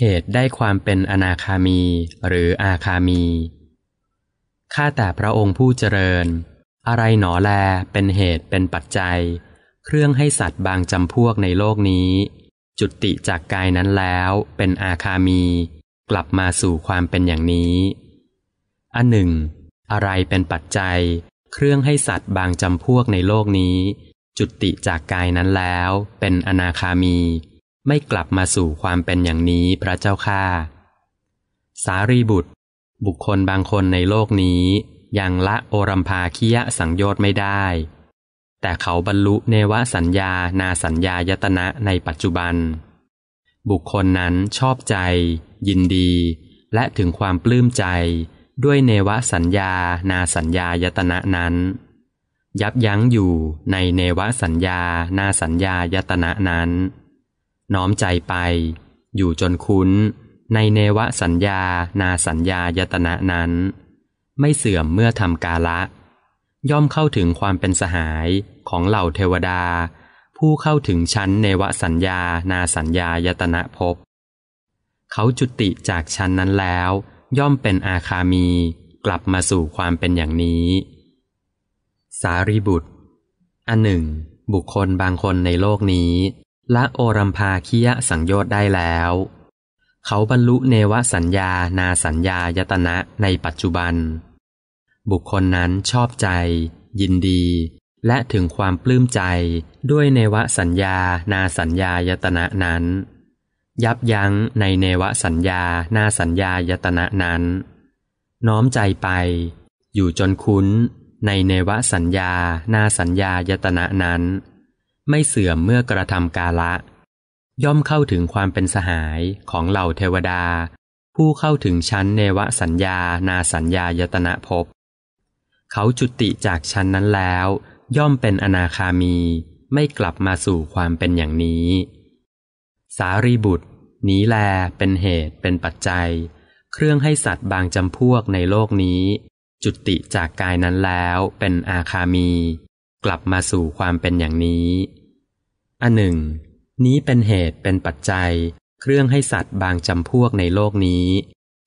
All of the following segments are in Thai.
เหตุได้ความเป็นอนาคามีหรืออาคามี ข้าแต่พระองค์ผู้เจริญ อะไรหนอแลเป็นเหตุเป็นปัจจัย เครื่องให้สัตว์บางจำพวกในโลกนี้ จุติจากกายนั้นแล้วเป็นอาคามี กลับมาสู่ความเป็นอย่างนี้อันหนึ่ง อะไรเป็นปัจจัย เครื่องให้สัตว์บางจำพวกในโลกนี้ จุติจากกายนั้นแล้วเป็นอนาคามี ไม่กลับมาสู่ความเป็นอย่างนี้พระเจ้าข้าสารีบุตร บุคคลบางคนในโลกนี้ ยังละโอรัมพาคิยะสังโยชน์ไม่ได้ แต่เขาบรรลุเนวสัญญานาสัญญายตนะในปัจจุบัน บุคคลนั้นชอบใจ ยินดี และถึงความปลื้มใจด้วยเนวสัญญานาสัญญายตนะนั้น ยับยั้งอยู่ในเนวสัญญานาสัญญายตนะนั้น น้อมใจไป อยู่จนคุ้น ในเนวสัญญา นาสัญญายตนะนั้น ไม่เสื่อมเมื่อทำกาละ ย่อมเข้าถึงความเป็นสหายของเหล่าเทวดา ผู้เข้าถึงชั้นเนวสัญญา นาสัญญายตนะภพเขาจุติจากชั้นนั้นแล้ว ย่อมเป็นอาคามีกลับมาสู่ความเป็นอย่างนี้ สารีบุตร อันหนึ่ง บุคคลบางคนในโลกนี้ ละโอรัมพาคิยะสังโยชน์ได้แล้ว เขาบรรลุเนวสัญญานาสัญญายตนะในปัจจุบัน บุคคลนั้นชอบใจ ยินดี และถึงความปลื้มใจด้วยเนวสัญญานาสัญญายตนะนั้น ยับยั้งในเนวสัญญานาสัญญายตนะนั้น น้อมใจไป อยู่จนคุ้นในเนวสัญญานาสัญญายตนะนั้น ไม่เสื่อมเมื่อกระทำกาละ ย่อมเข้าถึงความเป็นสหายของเหล่าเทวดา ผู้เข้าถึงชั้นเนวสัญญานาสัญญายตนะภพเขาจุติจากชั้นนั้นแล้ว ย่อมเป็นอนาคามีไม่กลับมาสู่ความเป็นอย่างนี้ สารีบุตร นี้แลเป็นเหตุเป็นปัจจัย เครื่องให้สัตว์บางจำพวกในโลกนี้ จุติจากกายนั้นแล้วเป็นอาคามี กลับมาสู่ความเป็นอย่างนี้ อันหนึ่ง นี้เป็นเหตุเป็นปัจจัย เครื่องให้สัตว์บางจำพวกในโลกนี้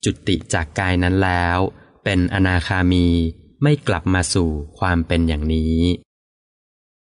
จุติจากกายนั้นแล้ว เป็นอนาคามีไม่กลับมาสู่ความเป็นอย่างนี้